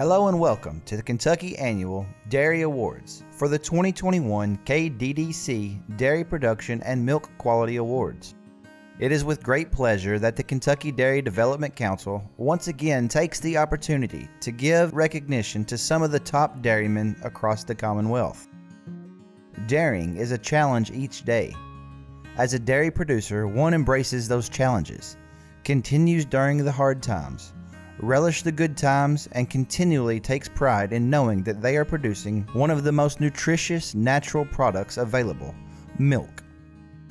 Hello and welcome to the Kentucky Annual Dairy Awards for the 2021 KDDC Dairy Production and Milk Quality Awards. It is with great pleasure that the Kentucky Dairy Development Council once again takes the opportunity to give recognition to some of the top dairymen across the Commonwealth. Dairying is a challenge each day. As a dairy producer, one embraces those challenges, continues during the hard times, relish the good times, and continually takes pride in knowing that they are producing one of the most nutritious natural products available milk.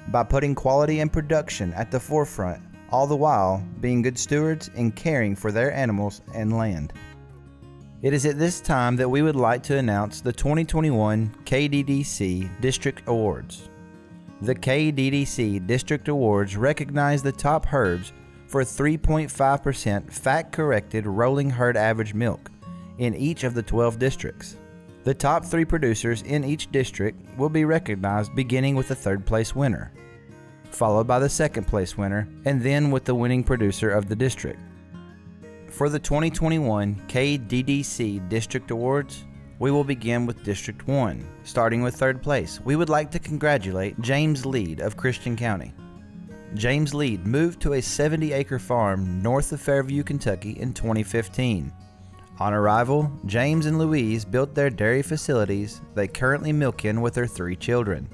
By putting quality and production at the forefront, all the while being good stewards and caring for their animals and land. It is at this time that we would like to announce the 2021 KDDC District Awards. The KDDC District Awards recognize the top herds for 3.5% fat corrected rolling herd average milk in each of the 12 districts. The top three producers in each district will be recognized beginning with the third place winner, followed by the second place winner, and then with the winning producer of the district. For the 2021 KDDC District Awards, we will begin with District 1. Starting with third place, we would like to congratulate James Lead of Christian County. James Lead moved to a 70 acre farm north of Fairview, Kentucky in 2015. On arrival, James and Louise built their dairy facilities they currently milk in with their three children.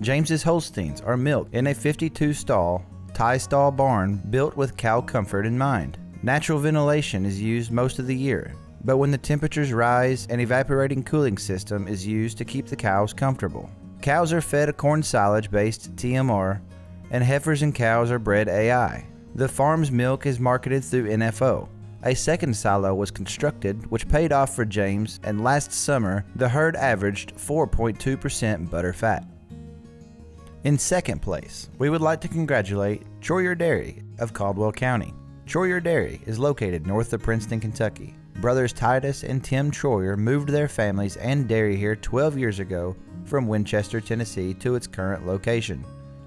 James's Holsteins are milked in a 52 stall, tie stall barn built with cow comfort in mind. Natural ventilation is used most of the year, but when the temperatures rise, an evaporating cooling system is used to keep the cows comfortable. Cows are fed a corn silage based TMR and heifers and cows are bred AI. The farm's milk is marketed through NFO. A second silo was constructed, which paid off for James, and last summer, the herd averaged 4.2% butter fat. In second place, we would like to congratulate Troyer Dairy of Caldwell County. Troyer Dairy is located north of Princeton, Kentucky. Brothers Titus and Tim Troyer moved their families and dairy here 12 years ago from Winchester, Tennessee to its current location.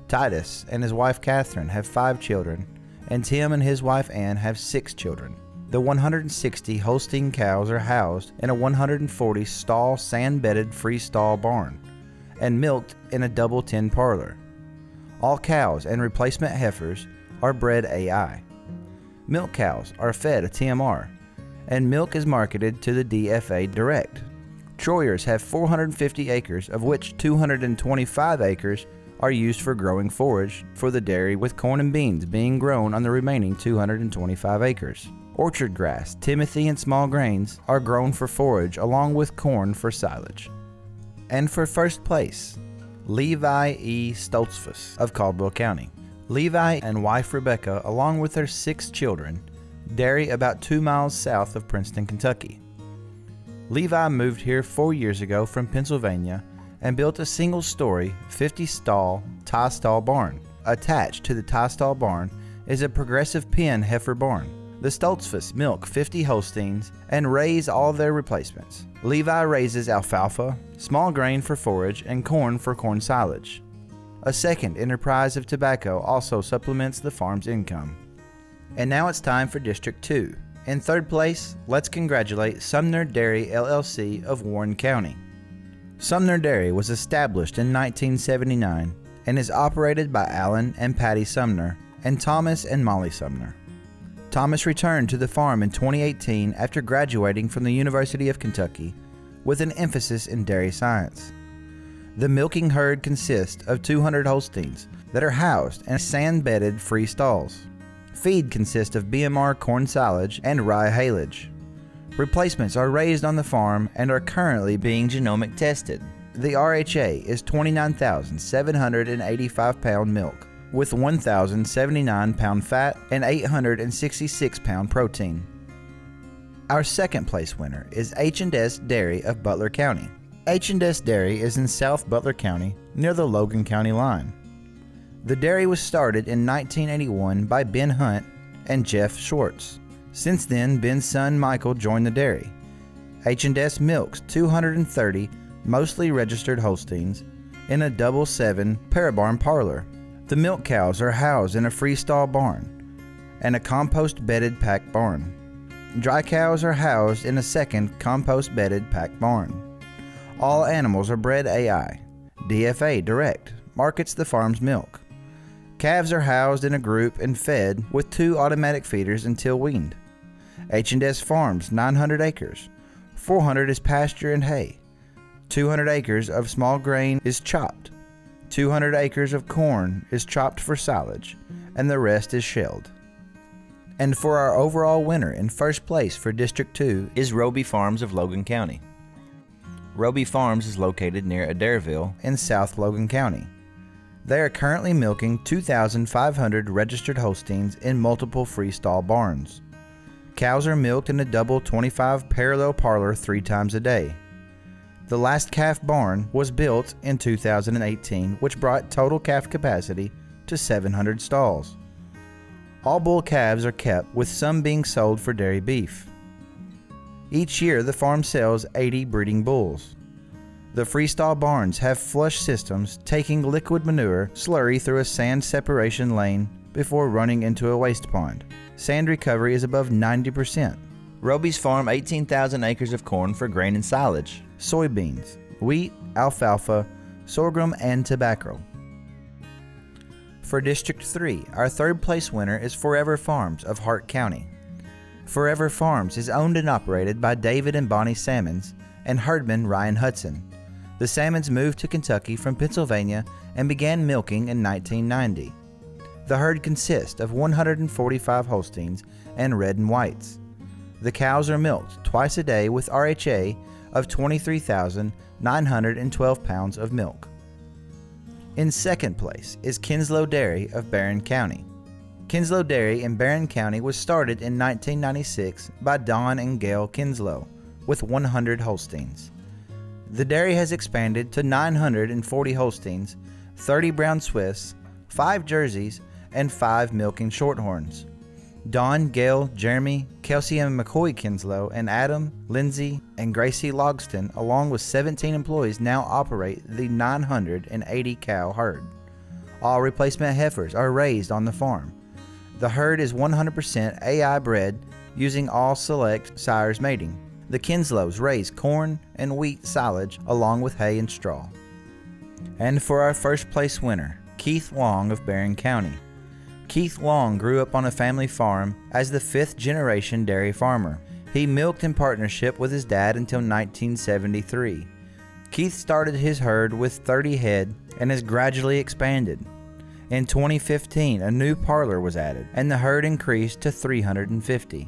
Titus and his wife Catherine have five children, and Tim and his wife Ann have six children. The 160 Holstein cows are housed in a 140 stall sand bedded freestall barn and milked in a double tin parlor. All cows and replacement heifers are bred AI. Milk cows are fed a TMR, and milk is marketed to the DFA direct. Troyers have 450 acres, of which 225 acres are used for growing forage for the dairy, with corn and beans being grown on the remaining 225 acres. Orchard grass, timothy, and small grains are grown for forage along with corn for silage. And for first place, Levi E. Stoltzfus of Caldwell County. Levi and wife Rebecca, along with their six children, dairy about two miles south of Princeton, Kentucky. Levi moved here four years ago from Pennsylvania and built a single story, 50 stall tie stall barn. Attached to the tie stall barn is a progressive pen heifer barn. The Stoltzfus milk 50 Holsteins and raise all their replacements. Levi raises alfalfa, small grain for forage, and corn for corn silage. A second enterprise of tobacco also supplements the farm's income. And now it's time for District 2. In third place, let's congratulate Sumner Dairy LLC of Warren County. Sumner Dairy was established in 1979 and is operated by Alan and Patty Sumner and Thomas and Molly Sumner. Thomas returned to the farm in 2018 after graduating from the University of Kentucky with an emphasis in dairy science. The milking herd consists of 200 Holsteins that are housed in sand bedded free stalls. Feed consists of BMR corn silage and rye haylage. Replacements are raised on the farm and are currently being genomic tested. The RHA is 29,785 pound milk with 1,079 pound fat and 866 pound protein. Our second place winner is H&S Dairy of Butler County. H&S Dairy is in South Butler County near the Logan County line. The dairy was started in 1981 by Ben Hunt and Jeff Schwartz. Since then, Ben's son Michael joined the dairy. H&S milks 230 mostly registered Holsteins in a double seven parabone parlor. The milk cows are housed in a freestall barn and a compost bedded pack barn. dry cows are housed in a second compost bedded pack barn. All animals are bred AI. DFA Direct markets the farm's milk. Calves are housed in a group and fed with two automatic feeders until weaned. H&S Farms 900 acres. 400 is pasture and hay. 200 acres of small grain is chopped. 200 acres of corn is chopped for silage, and the rest is shelled. And for our overall winner in first place for District 2 is Roby Farms of Logan County. Roby Farms is located near Adairville in South Logan County. They are currently milking 2,500 registered Holsteins in multiple freestall barns. Cows are milked in a double 25 parallel parlor three times a day. The last calf barn was built in 2018, which brought total calf capacity to 700 stalls. All bull calves are kept, with some being sold for dairy beef. Each year, the farm sells 80 breeding bulls. The freestall barns have flush systems taking liquid manure slurry through a sand separation lane before running into a waste pond. Sand recovery is above 90%. Roby's farm 18,000 acres of corn for grain and silage, soybeans, wheat, alfalfa, sorghum, and tobacco. For District 3, our third place winner is Forever Farms of Hart County. Forever Farms is owned and operated by David and Bonnie Salmons and herdman Ryan Hudson. The Salmons moved to Kentucky from Pennsylvania and began milking in 1990. The herd consists of 145 Holsteins and red and whites. The cows are milked twice a day with RHA of 23,912 pounds of milk. In second place is Kinslow Dairy of Barren County. Kinslow Dairy in Barren County was started in 1996 by Don and Gail Kinslow with 100 Holsteins. The dairy has expanded to 940 Holsteins, 30 Brown Swiss, 5 Jerseys, and 5 Milking Shorthorns. Don, Gail, Jeremy, Kelsey and McCoy Kinslow, and Adam, Lindsay, and Gracie Logston, along with 17 employees, now operate the 980 cow herd. All replacement heifers are raised on the farm. The herd is 100% AI bred using all select sires mating. The Kinslows raise corn and wheat silage along with hay and straw. And for our first place winner, Keith Long of Barren County. Keith Long grew up on a family farm as the fifth generation dairy farmer. He milked in partnership with his dad until 1973. Keith started his herd with 30 head and has gradually expanded. In 2015, a new parlor was added, and the herd increased to 350.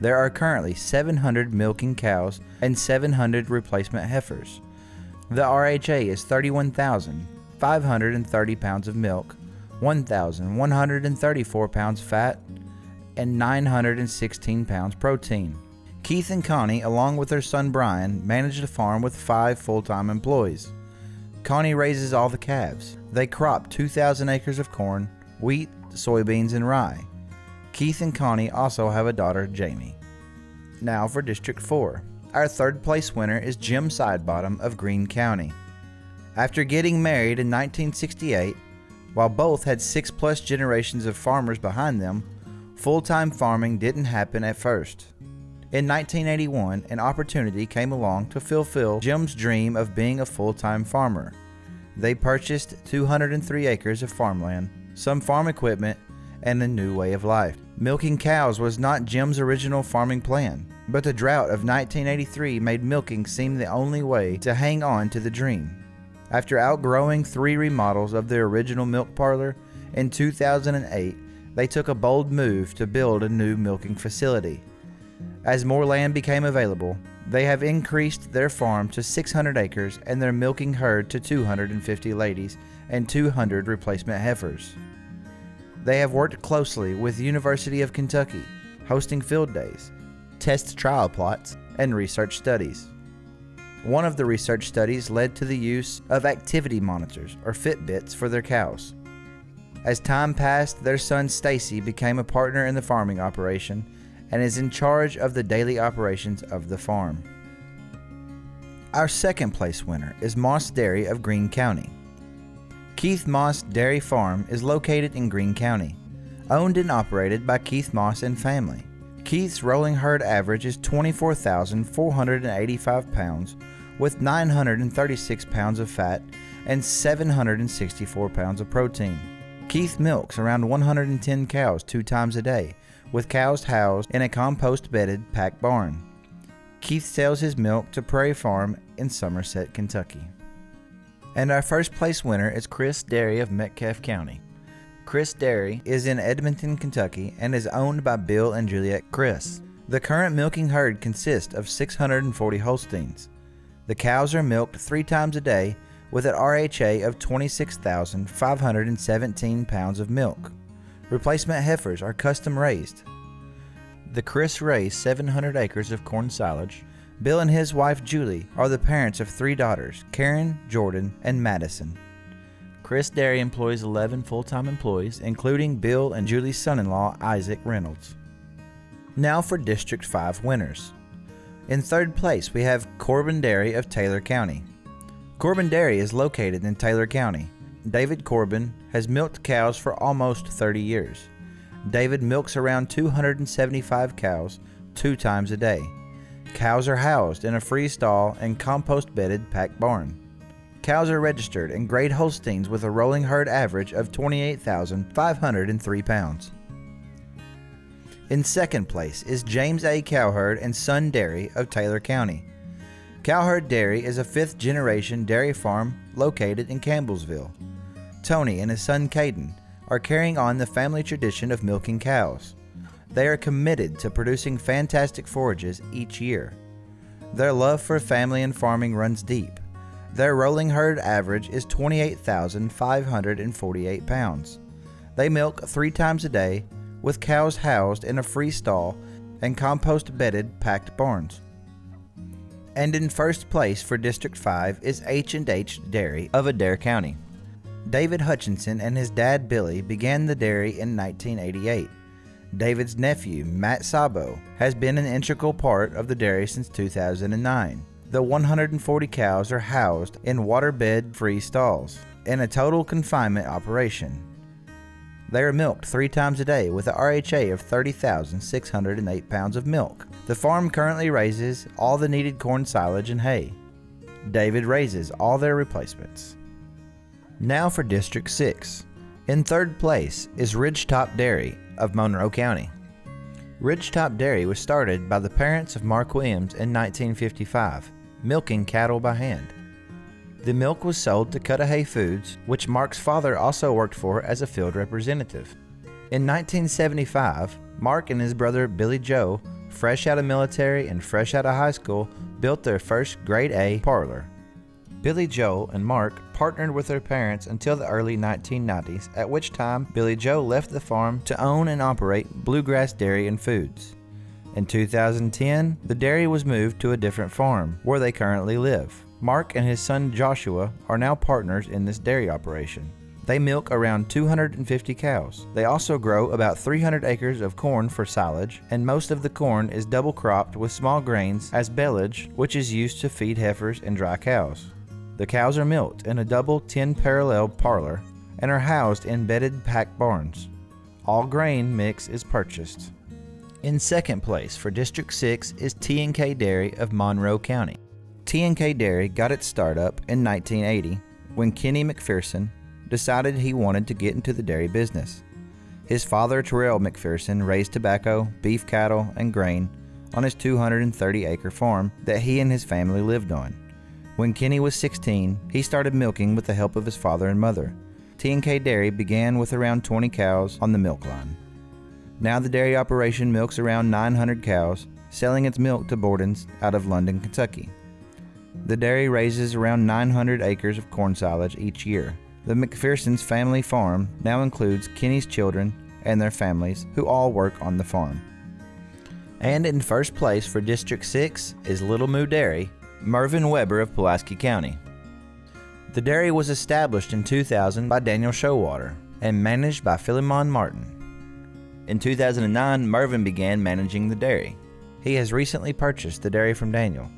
There are currently 700 milking cows and 700 replacement heifers. The RHA is 31,530 pounds of milk, 1,134 pounds fat, and 916 pounds protein. Keith and Connie, along with their son Brian, manage the farm with five full time employees. Connie raises all the calves. They crop 2,000 acres of corn, wheat, soybeans, and rye. Keith and Connie also have a daughter, Jamie. Now for District 4. Our third place winner is Jim Sidebottom of Greene County. After getting married in 1968, while both had six plus generations of farmers behind them, full time farming didn't happen at first. In 1981, an opportunity came along to fulfill Jim's dream of being a full time farmer. They purchased 203 acres of farmland, some farm equipment, and a new way of life. Milking cows was not Jim's original farming plan, but the drought of 1983 made milking seem the only way to hang on to the dream. After outgrowing three remodels of their original milk parlor, in 2008 they took a bold move to build a new milking facility. As more land became available, they have increased their farm to 600 acres and their milking herd to 250 ladies and 200 replacement heifers. They have worked closely with the University of Kentucky, hosting field days, test trial plots, and research studies. One of the research studies led to the use of activity monitors or Fitbits for their cows. As time passed, their son Stacy became a partner in the farming operation and is in charge of the daily operations of the farm. Our second place winner is Moss Dairy of Greene County. Keith Moss Dairy Farm is located in Greene County, owned and operated by Keith Moss and family. Keith's rolling herd average is 24,485 pounds, with 936 pounds of fat and 764 pounds of protein. Keith milks around 110 cows two times a day, with cows housed in a compost bedded pack barn. Keith sells his milk to Prairie Farm in Somerset, Kentucky. And our first place winner is Chris Dairy of Metcalfe County. Chris Dairy is in Edmonton, Kentucky and is owned by Bill and Juliet Chris. The current milking herd consists of 640 Holsteins. The cows are milked three times a day with an RHA of 26,517 pounds of milk. Replacement heifers are custom raised. The Chris raised 700 acres of corn silage. Bill and his wife Julie are the parents of three daughters, Karen, Jordan, and Madison. Chris Dairy employs 11 full time employees, including Bill and Julie's son in law, Isaac Reynolds. Now for District 5 winners. In third place, we have Corbin Dairy of Taylor County. Corbin Dairy is located in Taylor County. David Corbin has milked cows for almost 30 years. David milks around 275 cows two times a day. Cows are housed in a free stall and compost bedded pack barn. Cows are registered in grade Holsteins with a rolling herd average of 28,503 pounds. In second place is James A. Cowherd and Son Dairy of Taylor County. Cowherd Dairy is a fifth generation dairy farm located in Campbellsville. Tony and his son Caden are carrying on the family tradition of milking cows. They are committed to producing fantastic forages each year. Their love for family and farming runs deep. Their rolling herd average is 28,548 pounds. They milk three times a day with cows housed in a free stall and compost bedded packed barns. And in first place for District 5 is H&H Dairy of Adair County. David Hutchinson and his dad Billy began the dairy in 1988. David's nephew, Matt Sabo, has been an integral part of the dairy since 2009. The 140 cows are housed in waterbed free stalls in a total confinement operation. They are milked three times a day with an RHA of 30,608 pounds of milk. The farm currently raises all the needed corn silage and hay. David raises all their replacements. Now for District 6. In third place is Ridgetop Dairy of Monroe County. Ridgetop Dairy was started by the parents of Mark Williams in 1955, milking cattle by hand. The milk was sold to Cudahy Foods, which Mark's father also worked for as a field representative. In 1975, Mark and his brother Billy Joe, fresh out of military and fresh out of high school, built their first grade A parlor. Billy Joe and Mark partnered with their parents until the early 1990s, at which time Billy Joe left the farm to own and operate Bluegrass Dairy and Foods. In 2010, the dairy was moved to a different farm, where they currently live. Mark and his son Joshua are now partners in this dairy operation. They milk around 250 cows. They also grow about 300 acres of corn for silage, and most of the corn is double cropped with small grains as baleage, which is used to feed heifers and dry cows. The cows are milked in a double 10 parallel parlor and are housed in bedded pack barns. All grain mix is purchased. In second place for District 6 is T&K Dairy of Monroe County. T&K Dairy got its start up in 1980 when Kenny McPherson decided he wanted to get into the dairy business. His father, Terrell McPherson, raised tobacco, beef cattle, and grain on his 230 acre farm that he and his family lived on. When Kenny was 16, he started milking with the help of his father and mother. T&K Dairy began with around 20 cows on the milk line. Now the dairy operation milks around 900 cows, selling its milk to Borden's out of London, Kentucky. The dairy raises around 900 acres of corn silage each year. The McPherson's family farm now includes Kenny's children and their families, who all work on the farm. And in first place for District 6 is Little Moo Dairy, Mervyn Weber of Pulaski County. The dairy was established in 2000 by Daniel Showalter and managed by Philemon Martin. In 2009, Mervyn began managing the dairy. He has recently purchased the dairy from Daniel.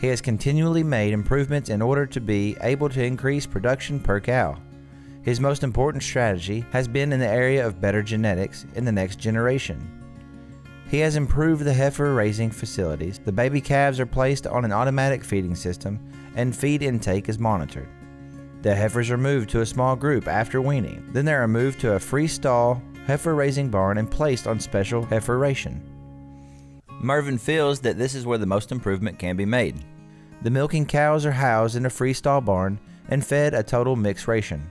He has continually made improvements in order to be able to increase production per cow. His most important strategy has been in the area of better genetics in the next generation. He has improved the heifer raising facilities. The baby calves are placed on an automatic feeding system and feed intake is monitored. The heifers are moved to a small group after weaning. Then they are moved to a free stall heifer raising barn and placed on special heifer ration. Mervin feels that this is where the most improvement can be made. The milking cows are housed in a freestall barn and fed a total mixed ration.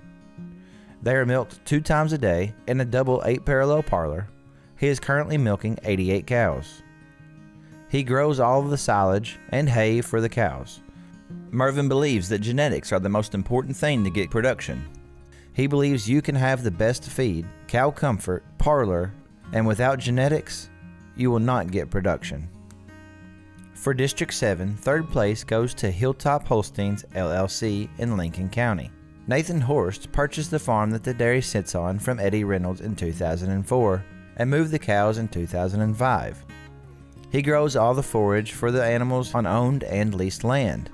They are milked two times a day in a double 8 parallel parlor. He is currently milking 88 cows. He grows all of the silage and hay for the cows. Mervin believes that genetics are the most important thing to get production. He believes you can have the best feed, cow comfort, parlor, and without genetics, you will not get production. For District 7, third place goes to Hilltop Holsteins LLC in Lincoln County. Nathan Horst purchased the farm that the dairy sits on from Eddie Reynolds in 2004 and moved the cows in 2005. He grows all the forage for the animals on owned and leased land.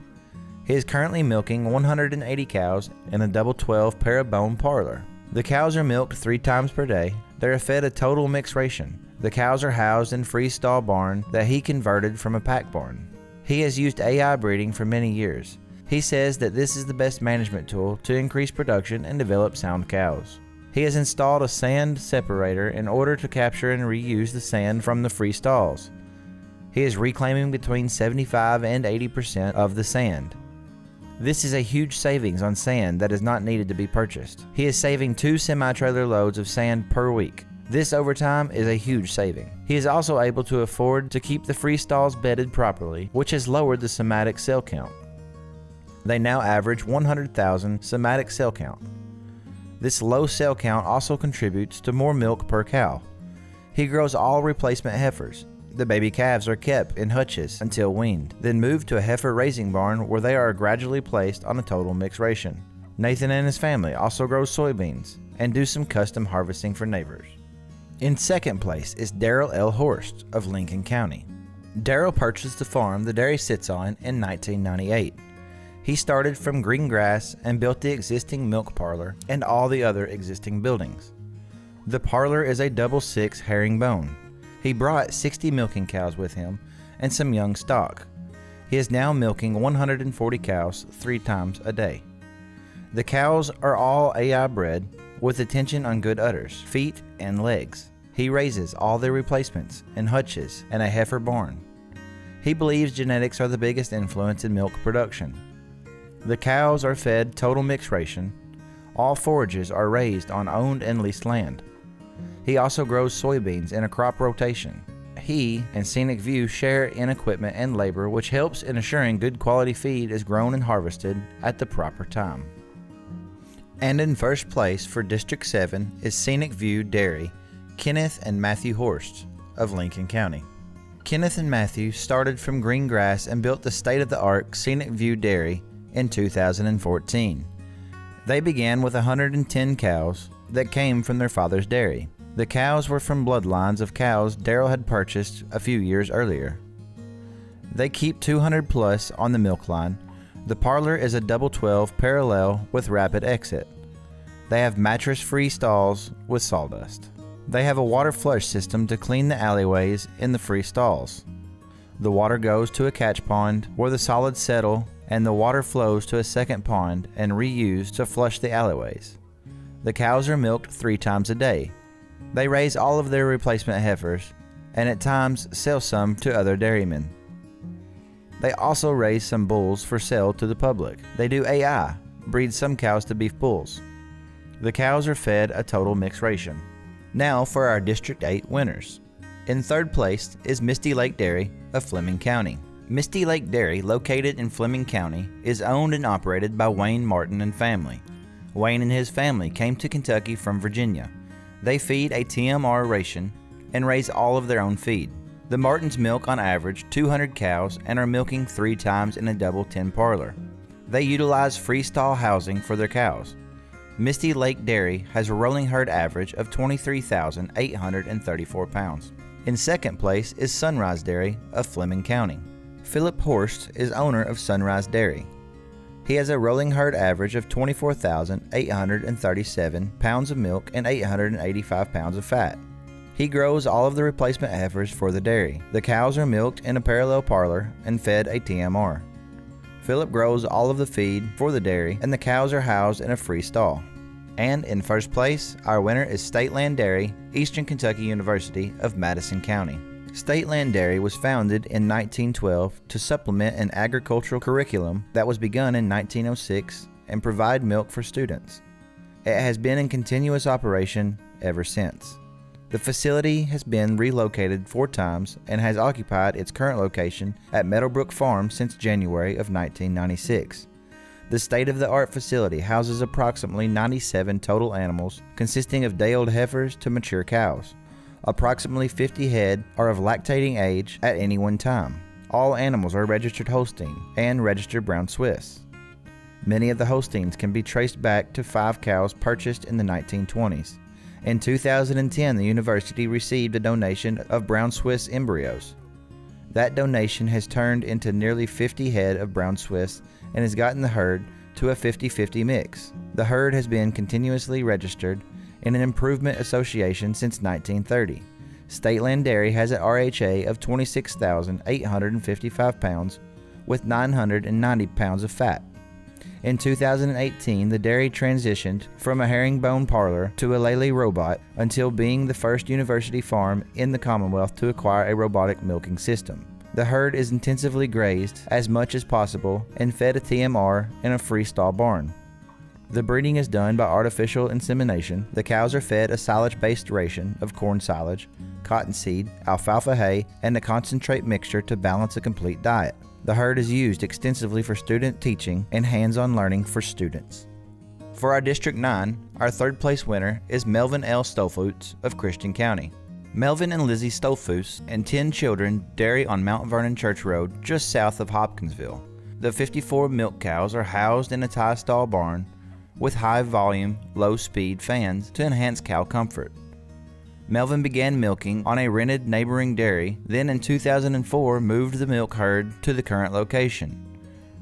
He is currently milking 180 cows in a double 12 parabone parlor. The cows are milked three times per day. They are fed a total mixed ration. The cows are housed in a freestall barn that he converted from a pack barn. He has used AI breeding for many years. He says that this is the best management tool to increase production and develop sound cows. He has installed a sand separator in order to capture and reuse the sand from the free stalls. He is reclaiming between 75 and 80% of the sand. This is a huge savings on sand that is not needed to be purchased. He is saving two semi trailer loads of sand per week. This over time is a huge saving. He is also able to afford to keep the freestalls bedded properly, which has lowered the somatic cell count. They now average 100,000 somatic cell count. This low cell count also contributes to more milk per cow. He grows all replacement heifers, the baby calves are kept in hutches until weaned, then moved to a heifer raising barn where they are gradually placed on a total mixed ration. Nathan and his family also grow soybeans and do some custom harvesting for neighbors. In second place is Daryl L. Horst of Lincoln County. Daryl purchased the farm the dairy sits on in 1998. He started from green grass and built the existing milk parlor and all the other existing buildings. The parlor is a double six herringbone he brought 60 milking cows with him and some young stock. He is now milking 140 cows three times a day. The cows are all AI bred with attention on good udders, feet, and legs. He raises all their replacements in hutches and a heifer barn. He believes genetics are the biggest influence in milk production. The cows are fed total mix ration. All forages are raised on owned and leased land. He also grows soybeans in a crop rotation. He and Scenic View share in equipment and labor, which helps in assuring good quality feed is grown and harvested at the proper time. And in first place for District 7 is Scenic View Dairy, Kenneth and Matthew Horst of Lincoln County. Kenneth and Matthew started from green grass and built the state of the art Scenic View Dairy in 2014. They began with 110 cows that came from their father's dairy. The cows were from bloodlines of cows Daryl had purchased a few years earlier. They keep 200 plus on the milk line. The parlor is a double 12 parallel with rapid exit. They have mattress free stalls with sawdust. They have a water flush system to clean the alleyways in the free stalls. The water goes to a catch pond where the solids settle and the water flows to a second pond and reused to flush the alleyways. The cows are milked three times a day, they raise all of their replacement heifers and at times sell some to other dairymen. They also raise some bulls for sale to the public. They do AI, breed some cows to beef bulls. The cows are fed a total mixed ration. Now for our District 8 winners. In third place is Misty Lake Dairy of Fleming County. Misty Lake Dairy, located in Fleming County, is owned and operated by Wayne Martin and family. Wayne and his family came to Kentucky from Virginia. They feed a TMR ration and raise all of their own feed. The Martins milk on average 200 cows and are milking three times in a double 10 parlor. They utilize freestall housing for their cows. Misty Lake Dairy has a rolling herd average of 23,834 pounds. In second place is Sunrise Dairy of Fleming County. Philip Horst is owner of Sunrise Dairy. He has a rolling herd average of 24,837 pounds of milk and 885 pounds of fat. He grows all of the replacement heifers for the dairy. The cows are milked in a parallel parlor and fed a TMR. Philip grows all of the feed for the dairy, and the cows are housed in a free stall. And in first place, our winner is Stateland Dairy, Eastern Kentucky University of Madison County. Stateland Dairy was founded in 1912 to supplement an agricultural curriculum that was begun in 1906 and provide milk for students. It has been in continuous operation ever since. The facility has been relocated four times and has occupied its current location at Meadowbrook Farm since January of 1996. The state of the art facility houses approximately 97 total animals, consisting of day old heifers to mature cows. Approximately 50 head are of lactating age at any one time. All animals are registered Holstein and registered Brown Swiss. Many of the Holsteins can be traced back to five cows purchased in the 1920s. In 2010, the university received a donation of brown Swiss embryos. That donation has turned into nearly 50 head of brown Swiss and has gotten the herd to a 50 50 mix. The herd has been continuously registered in an improvement association since 1930. Stateland Dairy has an RHA of 26,855 pounds with 990 pounds of fat. In 2018, the dairy transitioned from a herringbone parlor to a Lely robot until being the first university farm in the Commonwealth to acquire a robotic milking system. The herd is intensively grazed as much as possible and fed a TMR in a freestall barn. The breeding is done by artificial insemination. The cows are fed a silage based ration of corn silage, cottonseed, alfalfa hay, and a concentrate mixture to balance a complete diet. The herd is used extensively for student teaching and hands on learning for students. For our District 9, our third place winner is Melvin L. Stoltzfus of Christian County. Melvin and Lizzie Stoltzfus and 10 children dairy on Mount Vernon Church Road just south of Hopkinsville. The 54 milk cows are housed in a tie stall barn with high volume, low speed fans to enhance cow comfort. Melvin began milking on a rented neighboring dairy, then in 2004 moved the milk herd to the current location.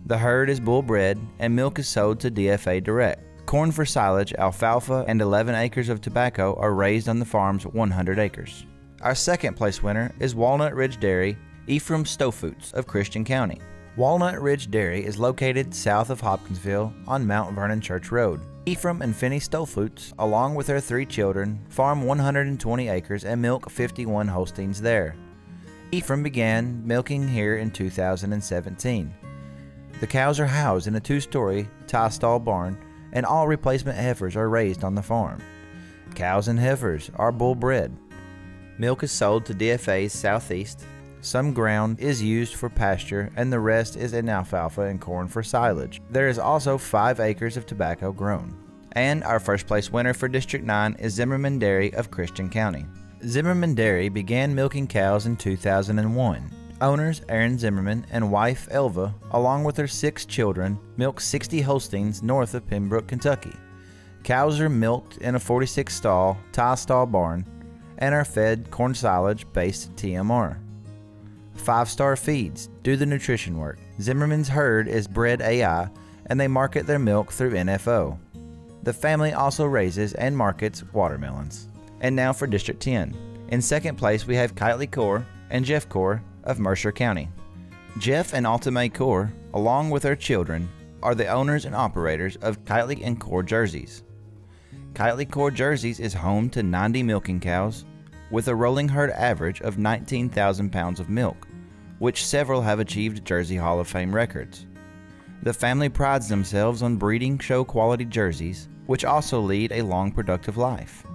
The herd is bull bred and milk is sold to DFA Direct. Corn for silage, alfalfa, and 11 acres of tobacco are raised on the farm's 100 acres. Our second place winner is Walnut Ridge Dairy, Ephraim Stoltzfus of Christian County. Walnut Ridge Dairy is located south of Hopkinsville on Mount Vernon Church Road. Ephraim and Finney Stoltzfus, along with their three children, farm 120 acres and milk 51 Holsteins there. Ephraim began milking here in 2017. The cows are housed in a two story tie stall barn, and all replacement heifers are raised on the farm. Cows and heifers are bull bred. Milk is sold to DFA's southeast. Some ground is used for pasture, and the rest is in alfalfa and corn for silage. There is also 5 acres of tobacco grown. And our first place winner for District 9 is Zimmerman Dairy of Christian County. Zimmerman Dairy began milking cows in 2001. Owners Aaron Zimmerman and wife Elva, along with their six children, milk 60 Holsteins north of Pembroke, Kentucky. Cows are milked in a 46 stall, tie stall barn, and are fed corn silage based TMR. Five Star Feeds do the nutrition work. Zimmerman's herd is bred AI and they market their milk through NFO. The family also raises and markets watermelons. And now for District 10. In second place, we have Kitely Core and Jeff Core of Mercer County. Jeff and Altamay Core, along with their children, are the owners and operators of Kitely and Core Jerseys. Kitely Core Jerseys is home to 90 milking cows with a rolling herd average of 19,000 pounds of milk which several have achieved Jersey Hall of Fame records. The family prides themselves on breeding show quality jerseys, which also lead a long productive life.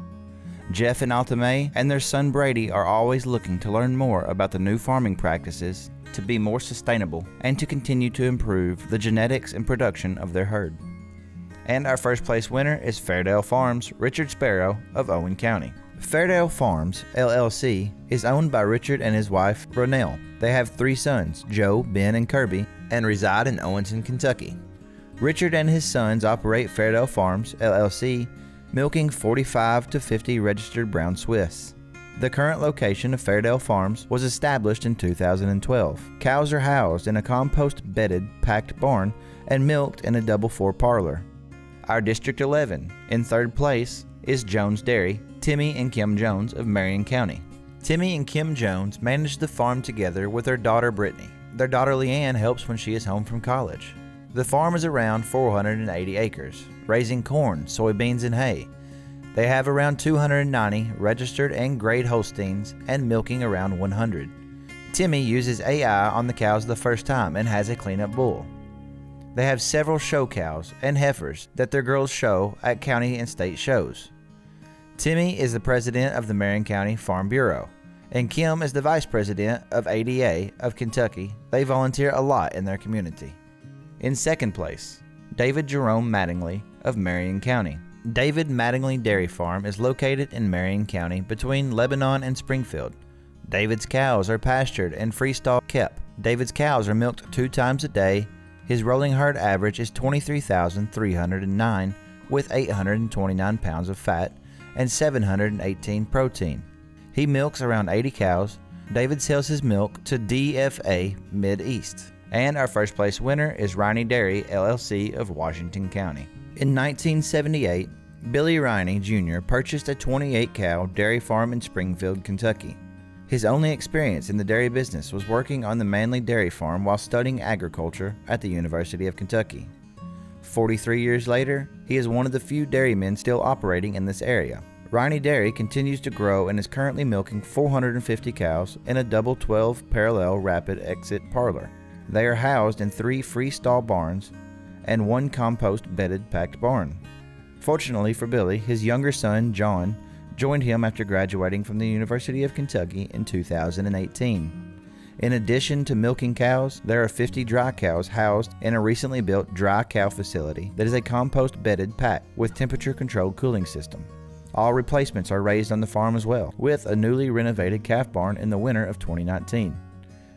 Jeff and Alta May and their son Brady are always looking to learn more about the new farming practices to be more sustainable and to continue to improve the genetics and production of their herd. And our first place winner is Fairdale Farms Richard Sparrow of Owen County. Fairdale Farms, LLC, is owned by Richard and his wife, Ronell. They have three sons, Joe, Ben, and Kirby, and reside in Owenton, Kentucky. Richard and his sons operate Fairdale Farms, LLC, milking 45 to 50 registered brown Swiss. The current location of Fairdale Farms was established in 2012. Cows are housed in a compost bedded, packed barn and milked in a double four parlor. Our District 11, in third place, is Jones Dairy, Timmy and Kim Jones of Marion County. Timmy and Kim Jones manage the farm together with their daughter Brittany. Their daughter Leanne helps when she is home from college. The farm is around 480 acres, raising corn, soybeans, and hay. They have around 290 registered and grade Holsteins and milking around 100. Timmy uses AI on the cows the first time and has a cleanup bull. They have several show cows and heifers that their girls show at county and state shows. Timmy is the president of the Marion County Farm Bureau, and Kim is the vice president of ADA of Kentucky. They volunteer a lot in their community. In second place, David Jerome Mattingly of Marion County. David Mattingly Dairy Farm is located in Marion County between Lebanon and Springfield. David's cows are pastured and freestall kept. David's cows are milked two times a day his rolling herd average is 23,309 with 829 pounds of fat and 718 protein. He milks around 80 cows. David sells his milk to DFA Mid East. And our first place winner is Riney Dairy LLC of Washington County. In 1978, Billy Riney Jr. purchased a 28 cow dairy farm in Springfield, Kentucky. His only experience in the dairy business was working on the Manley Dairy Farm while studying agriculture at the University of Kentucky. 43 years later, he is one of the few dairymen still operating in this area. Riney Dairy continues to grow and is currently milking 450 cows in a double 12 parallel rapid exit parlor. They are housed in three freestall barns and one compost bedded packed barn. Fortunately for Billy, his younger son, John, joined him after graduating from the University of Kentucky in 2018. In addition to milking cows, there are 50 dry cows housed in a recently built dry cow facility that is a compost bedded pack with temperature controlled cooling system. All replacements are raised on the farm as well, with a newly renovated calf barn in the winter of 2019.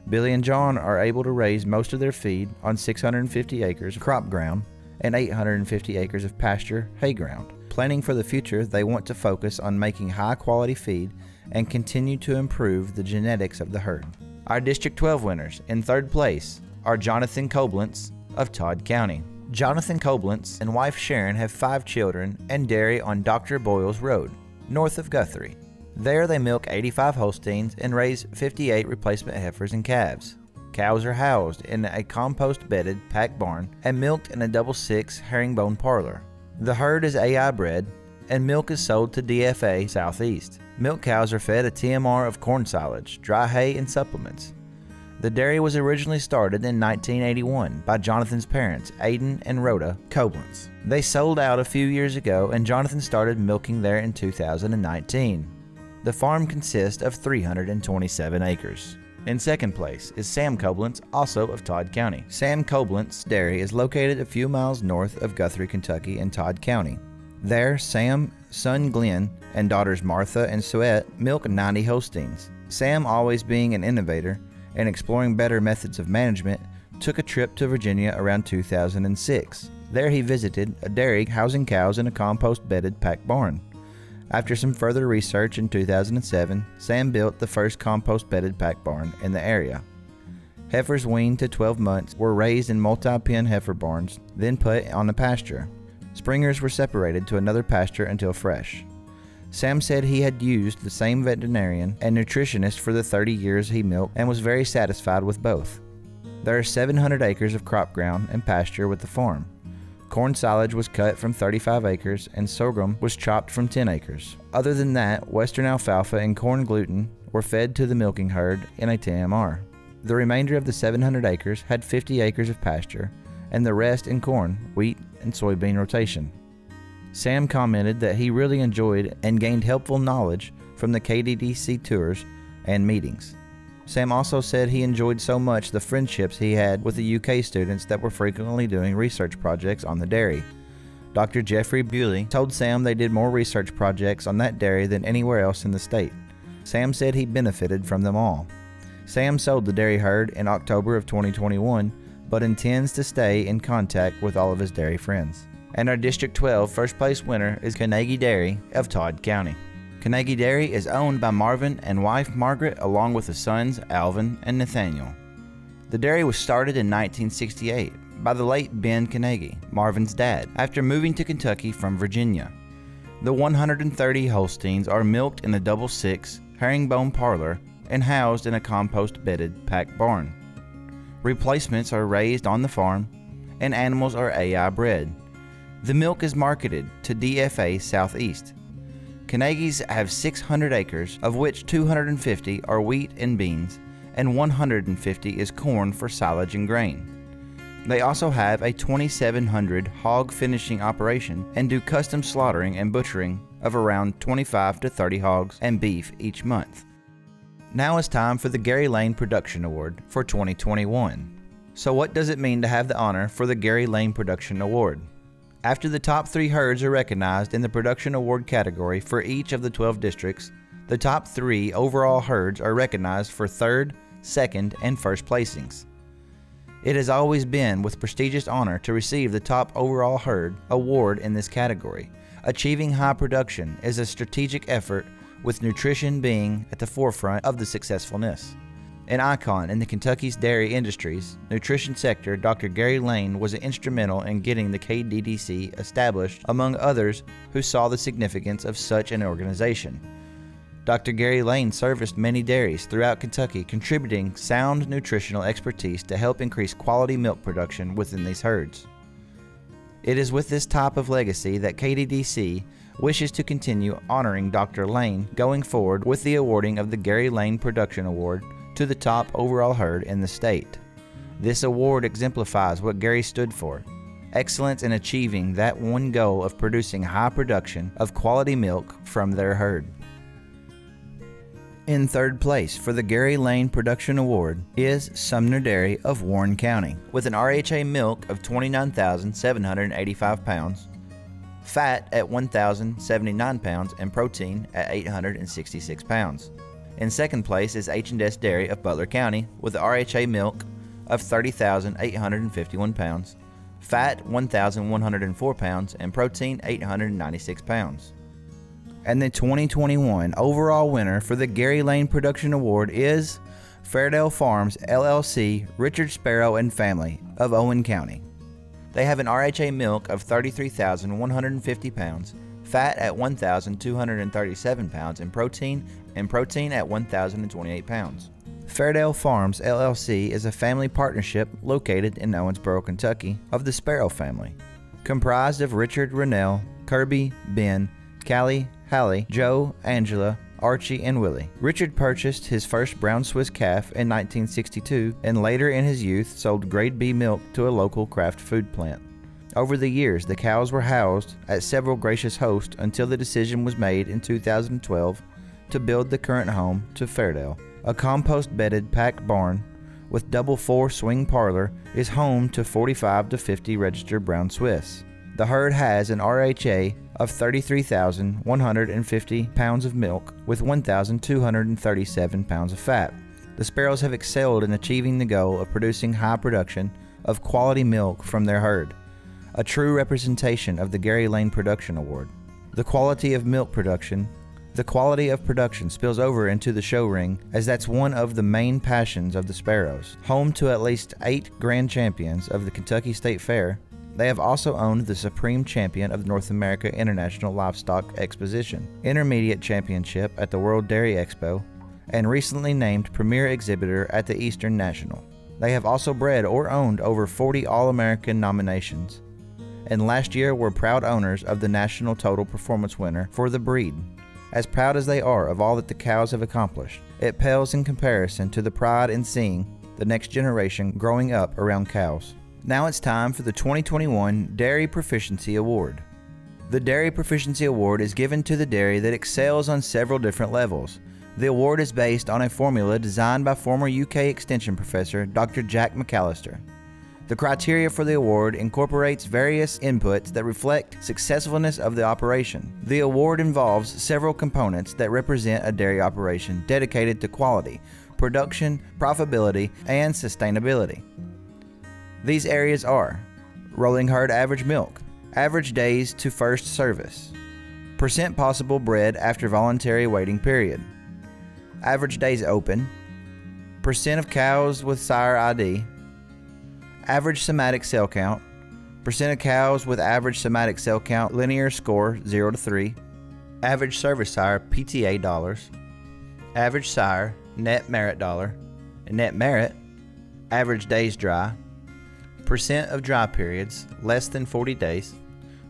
Billy and John are able to raise most of their feed on 650 acres of crop ground and 850 acres of pasture hay ground. Planning for the future, they want to focus on making high quality feed and continue to improve the genetics of the herd. Our District 12 winners in third place are Jonathan Koblentz of Todd County. Jonathan Koblentz and wife Sharon have five children and dairy on Dr. Boyles Road, north of Guthrie. There they milk 85 Holsteins and raise 58 replacement heifers and calves. Cows are housed in a compost bedded pack barn and milked in a double six herringbone parlor. The herd is AI bred, and milk is sold to DFA Southeast. Milk cows are fed a TMR of corn silage, dry hay, and supplements. The dairy was originally started in 1981 by Jonathan's parents, Aiden and Rhoda Koblentz. They sold out a few years ago, and Jonathan started milking there in 2019. The farm consists of 327 acres. In second place is Sam Koblentz, also of Todd County. Sam Koblentz Dairy is located a few miles north of Guthrie, Kentucky in Todd County. There, Sam, son Glenn, and daughters Martha and Suette milk 90 Holsteins. Sam, always being an innovator and exploring better methods of management, took a trip to Virginia around 2006. There he visited a dairy housing cows in a compost bedded pack barn. After some further research in 2007, Sam built the first compost bedded pack barn in the area. Heifers weaned to 12 months were raised in multi pen heifer barns, then put on the pasture. Springers were separated to another pasture until fresh. Sam said he had used the same veterinarian and nutritionist for the 30 years he milked and was very satisfied with both. There are 700 acres of crop ground and pasture with the farm. Corn silage was cut from 35 acres and sorghum was chopped from 10 acres. Other than that, western alfalfa and corn gluten were fed to the milking herd in a TMR. The remainder of the 700 acres had 50 acres of pasture and the rest in corn, wheat, and soybean rotation. Sam commented that he really enjoyed and gained helpful knowledge from the KDDC tours and meetings. Sam also said he enjoyed so much the friendships he had with the UK students that were frequently doing research projects on the dairy. Dr. Jeffrey Bewley told Sam they did more research projects on that dairy than anywhere else in the state. Sam said he benefited from them all. Sam sold the dairy herd in October of 2021, but intends to stay in contact with all of his dairy friends. And our District 12 first place winner is Carnegie Dairy of Todd County. Carnegie Dairy is owned by Marvin and wife Margaret along with the sons Alvin and Nathaniel. The dairy was started in 1968 by the late Ben Carnegie, Marvin's dad, after moving to Kentucky from Virginia. The 130 Holsteins are milked in the double six herringbone parlor and housed in a compost bedded pack barn. Replacements are raised on the farm and animals are AI bred. The milk is marketed to DFA Southeast. Carnegie's have 600 acres, of which 250 are wheat and beans, and 150 is corn for silage and grain. They also have a 2,700 hog finishing operation and do custom slaughtering and butchering of around 25 to 30 hogs and beef each month. Now it's time for the Gary Lane Production Award for 2021. So, what does it mean to have the honor for the Gary Lane Production Award? After the top three herds are recognized in the Production Award category for each of the 12 districts, the top three overall herds are recognized for third, second, and first placings. It has always been with prestigious honor to receive the top overall herd award in this category. Achieving high production is a strategic effort with nutrition being at the forefront of the successfulness. An icon in the Kentucky's dairy industries, nutrition sector, Dr. Gary Lane was instrumental in getting the KDDC established, among others who saw the significance of such an organization. Dr. Gary Lane serviced many dairies throughout Kentucky, contributing sound nutritional expertise to help increase quality milk production within these herds. It is with this type of legacy that KDDC wishes to continue honoring Dr. Lane going forward with the awarding of the Gary Lane Production Award to the top overall herd in the state. This award exemplifies what Gary stood for excellence in achieving that one goal of producing high production of quality milk from their herd. In third place for the Gary Lane Production Award is Sumner Dairy of Warren County, with an RHA milk of 29,785 pounds, fat at 1,079 pounds, and protein at 866 pounds. In second place is H&S Dairy of Butler County, with RHA milk of 30,851 pounds, fat 1,104 pounds, and protein 896 pounds. And the 2021 overall winner for the Gary Lane Production Award is Fairdale Farms LLC Richard Sparrow and Family of Owen County. They have an RHA milk of 33,150 pounds, fat at 1,237 pounds, and protein and protein at 1,028 pounds. Fairdale Farms LLC is a family partnership located in Owensboro, Kentucky, of the Sparrow family, comprised of Richard Rennell, Kirby, Ben, Callie, Hallie, Joe, Angela, Archie, and Willie. Richard purchased his first brown Swiss calf in 1962 and later in his youth sold grade B milk to a local Kraft food plant. Over the years, the cows were housed at several gracious hosts until the decision was made in 2012 to build the current home to Fairdale. A compost bedded pack barn with double four swing parlor is home to 45 to 50 registered brown Swiss. The herd has an RHA of 33,150 pounds of milk with 1,237 pounds of fat. The Sparrows have excelled in achieving the goal of producing high production of quality milk from their herd, a true representation of the Gary Lane Production Award. The quality of milk production the quality of production spills over into the show ring, as that's one of the main passions of the Sparrows. Home to at least eight grand champions of the Kentucky State Fair, they have also owned the Supreme Champion of the North America International Livestock Exposition, Intermediate Championship at the World Dairy Expo, and recently named Premier Exhibitor at the Eastern National. They have also bred or owned over 40 All American nominations, and last year were proud owners of the National Total Performance winner for the breed. As proud as they are of all that the cows have accomplished, it pales in comparison to the pride in seeing the next generation growing up around cows. Now it's time for the 2021 Dairy Proficiency Award. The Dairy Proficiency Award is given to the dairy that excels on several different levels. The award is based on a formula designed by former UK Extension professor Dr. Jack McAllister. The criteria for the award incorporates various inputs that reflect successfulness of the operation. The award involves several components that represent a dairy operation dedicated to quality, production, profitability, and sustainability. These areas are rolling herd average milk, average days to first service, percent possible bred after voluntary waiting period, average days open, percent of cows with sire ID, average somatic cell count, percent of cows with average somatic cell count linear score 0 to 3, average service sire PTA dollars, average sire net merit dollar, net merit, average days dry, percent of dry periods less than 40 days,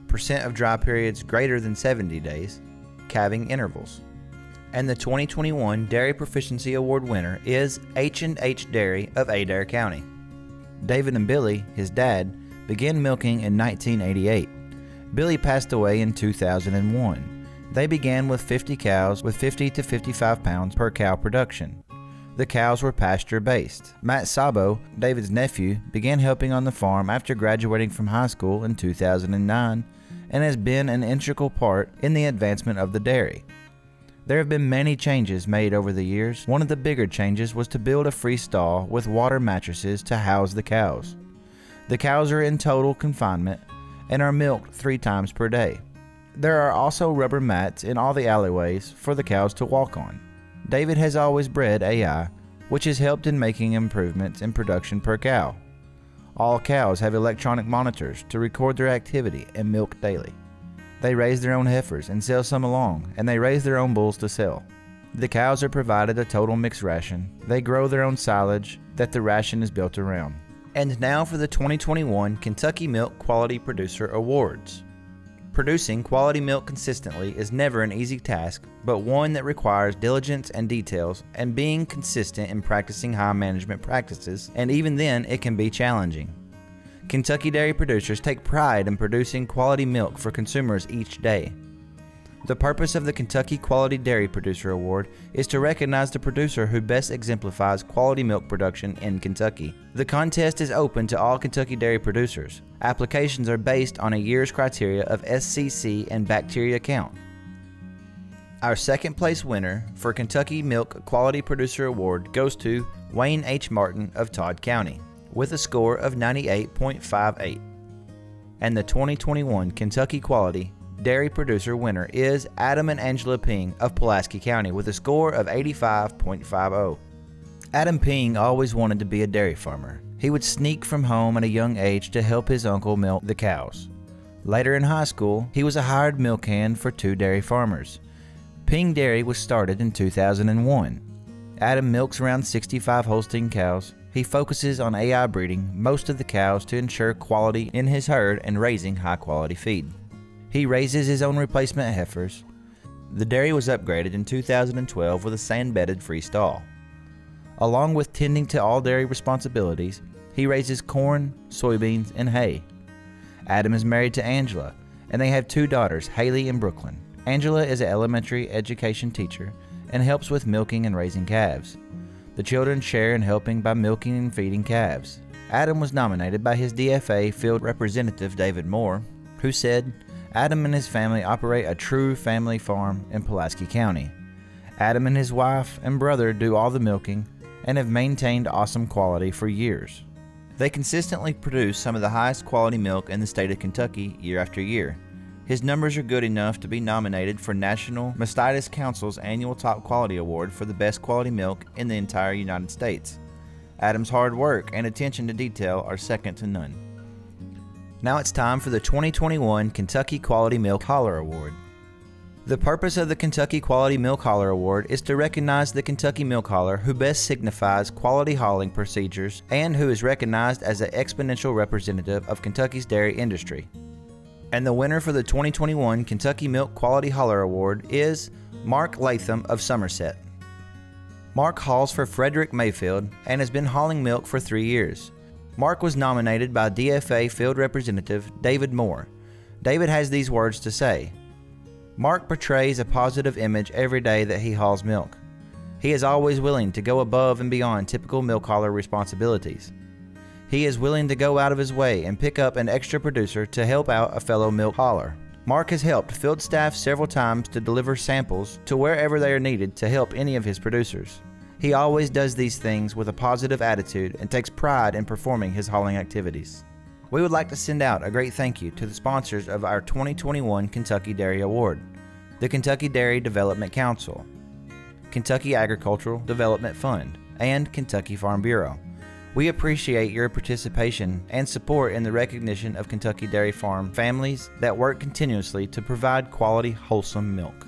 percent of dry periods greater than 70 days, calving intervals. And the 2021 Dairy Proficiency Award winner is H&H Dairy of Adair County. David and Billy, his dad, began milking in 1988. Billy passed away in 2001. They began with 50 cows with 50 to 55 pounds per cow production. The cows were pasture based. Matt Sabo, David's nephew, began helping on the farm after graduating from high school in 2009 and has been an integral part in the advancement of the dairy. There have been many changes made over the years. One of the bigger changes was to build a free stall with water mattresses to house the cows. The cows are in total confinement and are milked three times per day. There are also rubber mats in all the alleyways for the cows to walk on. David has always bred AI, which has helped in making improvements in production per cow. All cows have electronic monitors to record their activity and milk daily. They raise their own heifers and sell some along, and they raise their own bulls to sell. The cows are provided a total mixed ration. They grow their own silage that the ration is built around. And now for the 2021 Kentucky Milk Quality Producer Awards. Producing quality milk consistently is never an easy task, but one that requires diligence and details, and being consistent in practicing high management practices, and even then, it can be challenging. Kentucky dairy producers take pride in producing quality milk for consumers each day. The purpose of the Kentucky Quality Dairy Producer Award is to recognize the producer who best exemplifies quality milk production in Kentucky. The contest is open to all Kentucky dairy producers. Applications are based on a year's criteria of SCC and bacteria count. Our second place winner for Kentucky Milk Quality Producer Award goes to Wayne H. Martin of Todd County with a score of 98.58. And the 2021 Kentucky Quality dairy producer winner is Adam and Angela Ping of Pulaski County with a score of 85.50. Adam Ping always wanted to be a dairy farmer. He would sneak from home at a young age to help his uncle milk the cows. Later in high school, he was a hired milk hand for two dairy farmers. Ping Dairy was started in 2001. Adam milks around 65 Holstein cows. He focuses on AI breeding most of the cows to ensure quality in his herd and raising high quality feed. He raises his own replacement heifers. The dairy was upgraded in 2012 with a sand bedded free stall. Along with tending to all dairy responsibilities, he raises corn, soybeans, and hay. Adam is married to Angela, and they have two daughters, Haley and Brooklyn. Angela is an elementary education teacher and helps with milking and raising calves. The children share in helping by milking and feeding calves. Adam was nominated by his DFA field representative David Moore, who said, Adam and his family operate a true family farm in Pulaski County. Adam and his wife and brother do all the milking and have maintained awesome quality for years. They consistently produce some of the highest quality milk in the state of Kentucky year after year. His numbers are good enough to be nominated for National Mastitis Council's annual Top Quality Award for the best quality milk in the entire United States. Adam's hard work and attention to detail are second to none. Now it's time for the 2021 Kentucky Quality Milk Hauler Award. The purpose of the Kentucky Quality Milk Hauler Award is to recognize the Kentucky milk hauler who best signifies quality hauling procedures and who is recognized as an exponential representative of Kentucky's dairy industry. And the winner for the 2021 Kentucky Milk Quality Hauler Award is Mark Latham of Somerset. Mark hauls for Frederick Mayfield and has been hauling milk for three years. Mark was nominated by DFA field representative David Moore. David has these words to say Mark portrays a positive image every day that he hauls milk. He is always willing to go above and beyond typical milk hauler responsibilities. He is willing to go out of his way and pick up an extra producer to help out a fellow milk hauler. Mark has helped field staff several times to deliver samples to wherever they are needed to help any of his producers. He always does these things with a positive attitude and takes pride in performing his hauling activities. We would like to send out a great thank you to the sponsors of our 2021 Kentucky Dairy Award the Kentucky Dairy Development Council, Kentucky Agricultural Development Fund, and Kentucky Farm Bureau. We appreciate your participation and support in the recognition of Kentucky dairy farm families that work continuously to provide quality, wholesome milk.